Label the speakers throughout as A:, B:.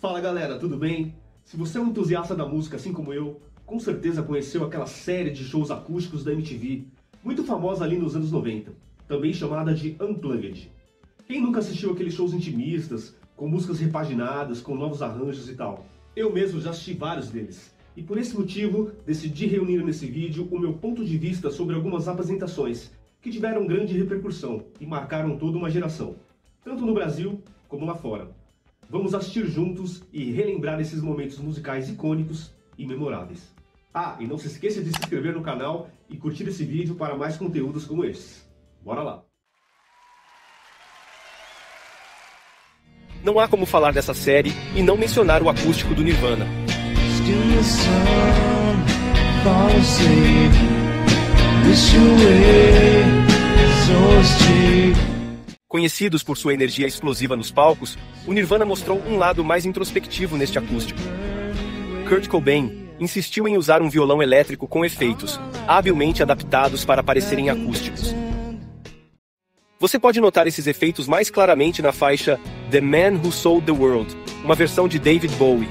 A: Fala galera, tudo bem? Se você é um entusiasta da música assim como eu, com certeza conheceu aquela série de shows acústicos da MTV, muito famosa ali nos anos 90, também chamada de Unplugged. Quem nunca assistiu aqueles shows intimistas, com músicas repaginadas, com novos arranjos e tal? Eu mesmo já assisti vários deles. E por esse motivo, decidi reunir nesse vídeo o meu ponto de vista sobre algumas apresentações que tiveram grande repercussão e marcaram toda uma geração, tanto no Brasil como lá fora. Vamos assistir juntos e relembrar esses momentos musicais icônicos e memoráveis. Ah, e não se esqueça de se inscrever no canal e curtir esse vídeo para mais conteúdos como esses. Bora lá!
B: Não há como falar dessa série e não mencionar o acústico do Nirvana. Conhecidos por sua energia explosiva nos palcos, o Nirvana mostrou um lado mais introspectivo neste acústico. Kurt Cobain insistiu em usar um violão elétrico com efeitos, habilmente adaptados para parecerem acústicos. Você pode notar esses efeitos mais claramente na faixa The Man Who Sold the World, uma versão de David Bowie.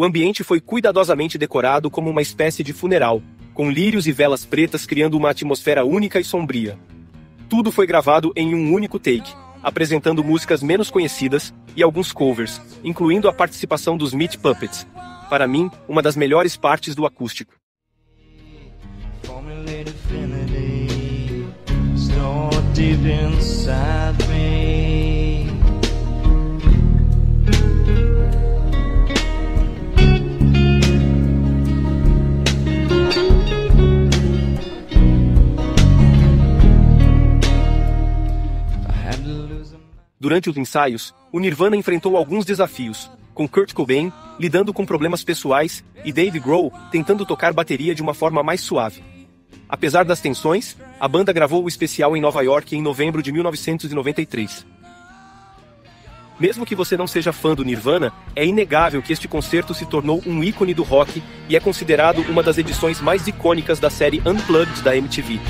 B: O ambiente foi cuidadosamente decorado como uma espécie de funeral, com lírios e velas pretas criando uma atmosfera única e sombria. Tudo foi gravado em um único take, apresentando músicas menos conhecidas e alguns covers, incluindo a participação dos Meat Puppets. Para mim, uma das melhores partes do acústico. Durante os ensaios, o Nirvana enfrentou alguns desafios, com Kurt Cobain lidando com problemas pessoais e Dave Grohl tentando tocar bateria de uma forma mais suave. Apesar das tensões, a banda gravou o especial em Nova York em novembro de 1993. Mesmo que você não seja fã do Nirvana, é inegável que este concerto se tornou um ícone do rock e é considerado uma das edições mais icônicas da série Unplugged da MTV.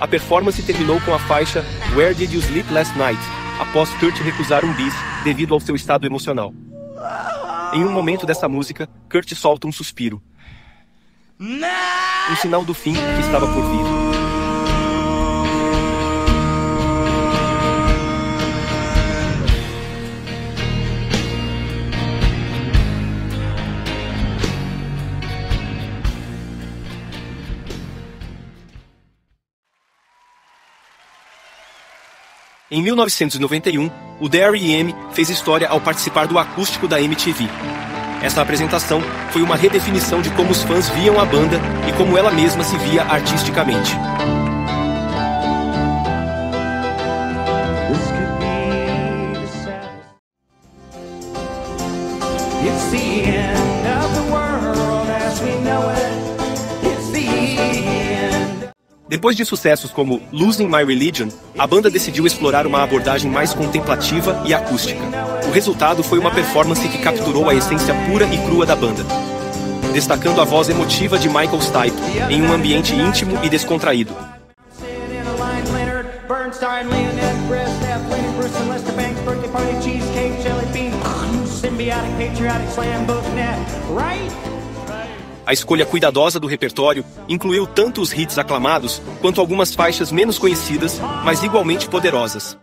B: A performance terminou com a faixa Where Did You Sleep Last Night, após Kurt recusar um bis devido ao seu estado emocional. Em um momento dessa música, Kurt solta um suspiro. Um sinal do fim que estava por vir. Em 1991, o D.R.E.M. fez história ao participar do acústico da MTV. Essa apresentação foi uma redefinição de como os fãs viam a banda e como ela mesma se via artisticamente. Depois de sucessos como Losing My Religion, a banda decidiu explorar uma abordagem mais contemplativa e acústica. O resultado foi uma performance que capturou a essência pura e crua da banda, destacando a voz emotiva de Michael Stipe em um ambiente íntimo e descontraído. A escolha cuidadosa do repertório incluiu tanto os hits aclamados quanto algumas faixas menos conhecidas, mas igualmente poderosas.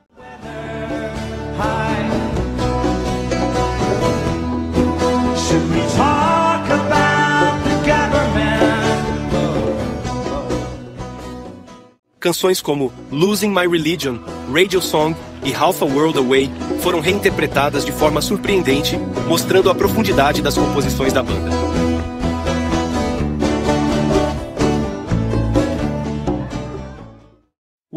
B: Canções como Losing My Religion, Radio Song e Half a World Away foram reinterpretadas de forma surpreendente, mostrando a profundidade das composições da banda.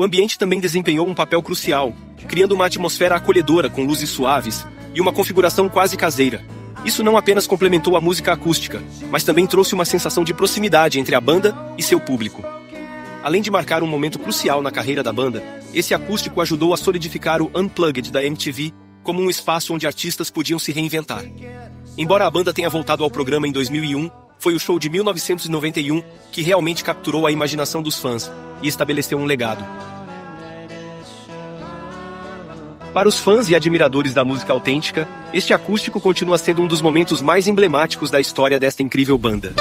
B: O ambiente também desempenhou um papel crucial, criando uma atmosfera acolhedora com luzes suaves e uma configuração quase caseira. Isso não apenas complementou a música acústica, mas também trouxe uma sensação de proximidade entre a banda e seu público. Além de marcar um momento crucial na carreira da banda, esse acústico ajudou a solidificar o Unplugged da MTV como um espaço onde artistas podiam se reinventar. Embora a banda tenha voltado ao programa em 2001, foi o show de 1991 que realmente capturou a imaginação dos fãs e estabeleceu um legado. Para os fãs e admiradores da música autêntica, este acústico continua sendo um dos momentos mais emblemáticos da história desta incrível banda.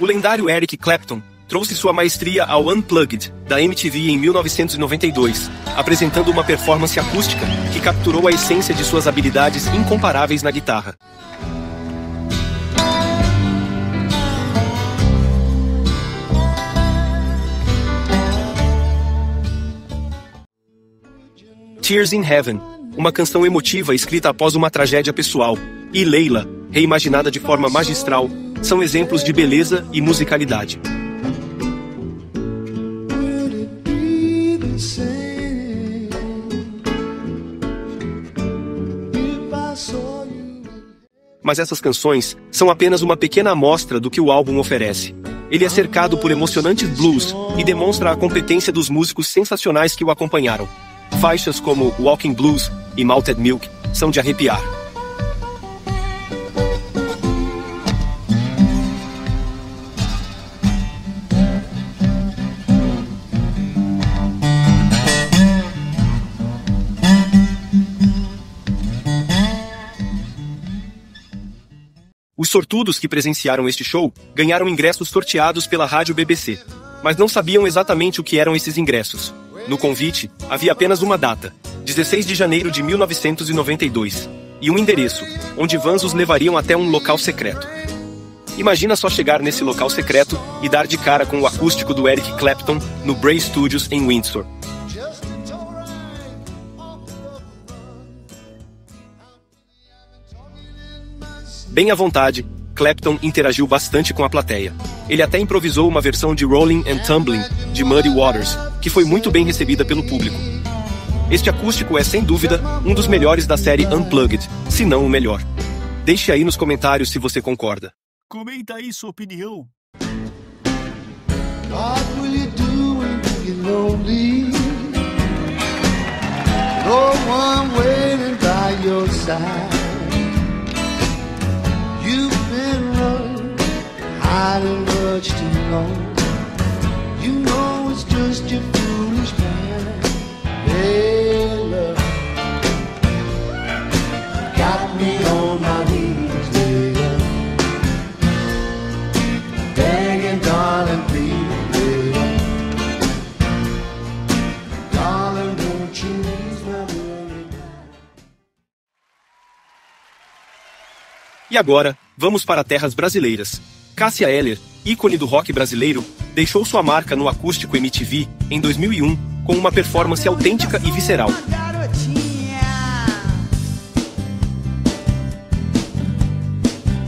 B: O lendário Eric Clapton trouxe sua maestria ao Unplugged, da MTV em 1992, apresentando uma performance acústica que capturou a essência de suas habilidades incomparáveis na guitarra. Tears in Heaven, uma canção emotiva escrita após uma tragédia pessoal, e Leila, reimaginada de forma magistral, são exemplos de beleza e musicalidade. Mas essas canções são apenas uma pequena amostra do que o álbum oferece. Ele é cercado por emocionantes blues e demonstra a competência dos músicos sensacionais que o acompanharam. Faixas como Walking Blues e Malted Milk são de arrepiar. Os sortudos que presenciaram este show ganharam ingressos sorteados pela rádio BBC, mas não sabiam exatamente o que eram esses ingressos. No convite, havia apenas uma data, 16 de janeiro de 1992, e um endereço, onde vans os levariam até um local secreto. Imagina só chegar nesse local secreto e dar de cara com o acústico do Eric Clapton no Bray Studios em Windsor. Bem à vontade, Clapton interagiu bastante com a plateia. Ele até improvisou uma versão de Rolling and Tumbling, de Muddy Waters, que foi muito bem recebida pelo público. Este acústico é, sem dúvida, um dos melhores da série Unplugged, se não o melhor. Deixe aí nos comentários se você concorda.
C: Comenta aí sua opinião.
D: What hiding much too long. You know it's just your foolish mind. Hey, love, got me on my knees, baby. Begging, darling, please, baby. Darling, won't you my worry
B: E agora, vamos para terras brasileiras. Cássia Eller, ícone do rock brasileiro, deixou sua marca no acústico MTV em 2001 com uma performance autêntica e visceral.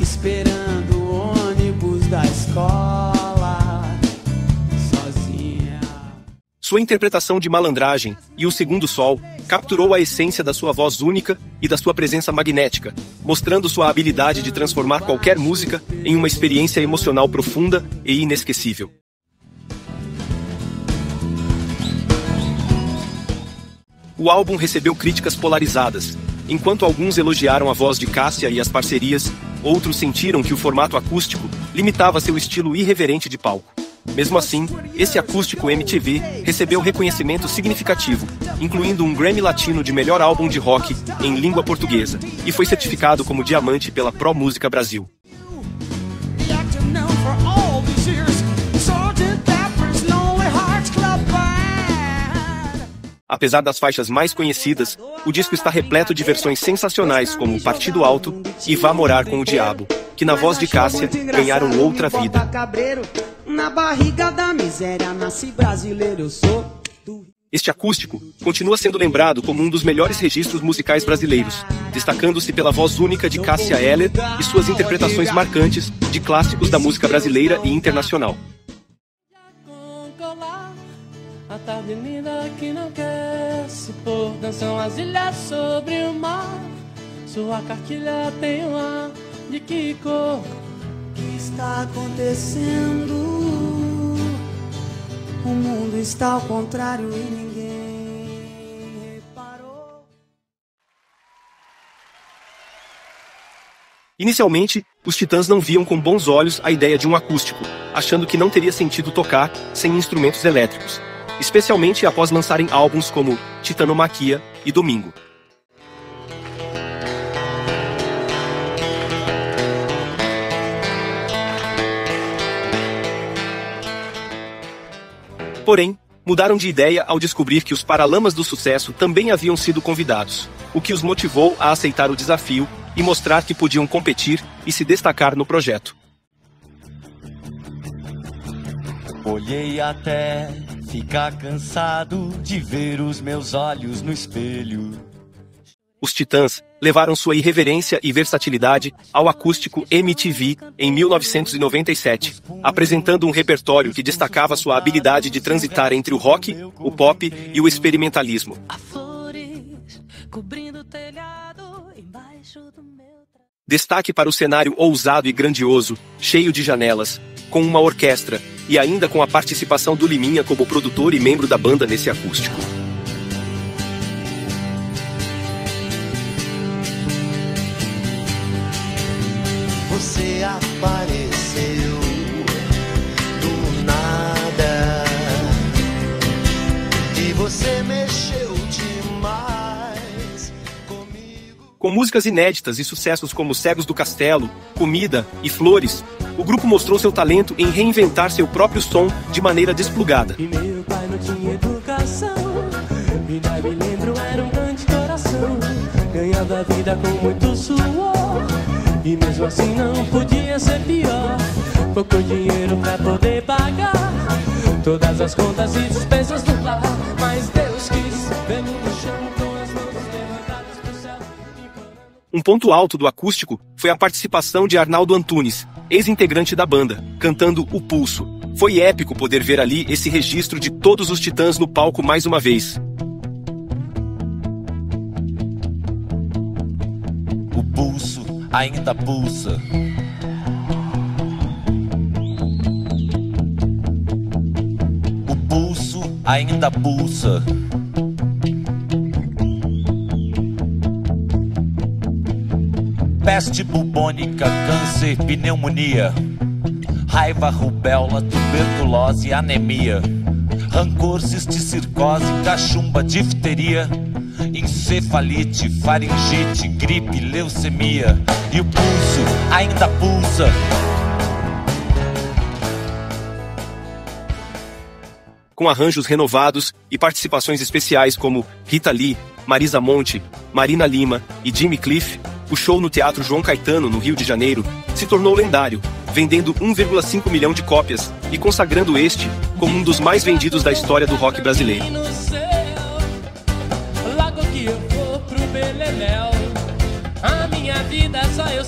E: Esperando o ônibus da escola,
B: Sua interpretação de malandragem e o segundo sol capturou a essência da sua voz única e da sua presença magnética, mostrando sua habilidade de transformar qualquer música em uma experiência emocional profunda e inesquecível. O álbum recebeu críticas polarizadas. Enquanto alguns elogiaram a voz de Cássia e as parcerias, outros sentiram que o formato acústico limitava seu estilo irreverente de palco. Mesmo assim, esse acústico MTV recebeu reconhecimento significativo, incluindo um Grammy Latino de melhor álbum de rock em língua portuguesa, e foi certificado como diamante pela Pro Música Brasil. Apesar das faixas mais conhecidas, o disco está repleto de versões sensacionais como Partido Alto e Vá Morar com o Diabo, que na voz de Cássia ganharam outra vida.
E: Na barriga da miséria nasce brasileiro, eu sou do
B: Este acústico continua sendo lembrado como um dos melhores registros musicais brasileiros, destacando-se pela voz única de Cássia Eller e suas interpretações marcantes de clássicos da música brasileira e internacional.
F: A tarde linda que não quer se pôr Dançam as ilhas sobre o mar Sua cartilha tem um ar de que cor
E: que está acontecendo. O mundo está ao contrário e ninguém reparou.
B: Inicialmente, os Titãs não viam com bons olhos a ideia de um acústico, achando que não teria sentido tocar sem instrumentos elétricos, especialmente após lançarem álbuns como Titanomaquia e Domingo. Porém, mudaram de ideia ao descobrir que os Paralamas do Sucesso também haviam sido convidados, o que os motivou a aceitar o desafio e mostrar que podiam competir e se destacar no projeto.
G: Olhei até ficar cansado de ver os meus olhos no espelho.
B: Os Titãs levaram sua irreverência e versatilidade ao acústico MTV em 1997, apresentando um repertório que destacava sua habilidade de transitar entre o rock, o pop e o experimentalismo. Destaque para o cenário ousado e grandioso, cheio de janelas, com uma orquestra e ainda com a participação do Liminha como produtor e membro da banda nesse acústico. Com músicas inéditas e sucessos como Cegos do Castelo, Comida e Flores, o grupo mostrou seu talento em reinventar seu próprio som de maneira desplugada.
F: Vida com muito suor E mesmo assim não podia ser pior Pouco dinheiro pra poder pagar Todas as contas e despesas do lar Mas Deus quis ver-me
B: Um ponto alto do acústico foi a participação de Arnaldo Antunes, ex-integrante da banda, cantando O Pulso. Foi épico poder ver ali esse registro de todos os titãs no palco mais uma vez.
G: O pulso ainda pulsa. O pulso ainda pulsa. Peste bubônica, câncer, pneumonia, raiva, rubéola, tuberculose, anemia, rancor, cisticircose, cachumba, difteria, encefalite, faringite, gripe, leucemia. E o pulso ainda pulsa.
B: com arranjos renovados e participações especiais como Rita Lee, Marisa Monte, Marina Lima e Jimmy Cliff, o show no Teatro João Caetano, no Rio de Janeiro, se tornou lendário, vendendo 1,5 milhão de cópias e consagrando este como um dos mais vendidos da história do rock brasileiro.
F: A minha vida só eu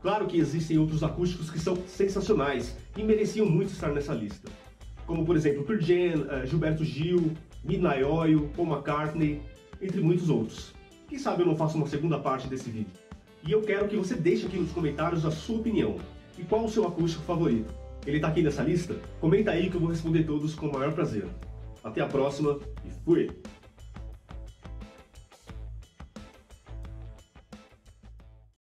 A: Claro que existem outros acústicos que são sensacionais e mereciam muito estar nessa lista. Como, por exemplo, Jam, eh, Gilberto Gil, Midnight Oil, Paul McCartney, entre muitos outros. Quem sabe eu não faço uma segunda parte desse vídeo. E eu quero que você deixe aqui nos comentários a sua opinião. E qual o seu acústico favorito? Ele tá aqui nessa lista? Comenta aí que eu vou responder todos com o maior prazer. Até a próxima e fui!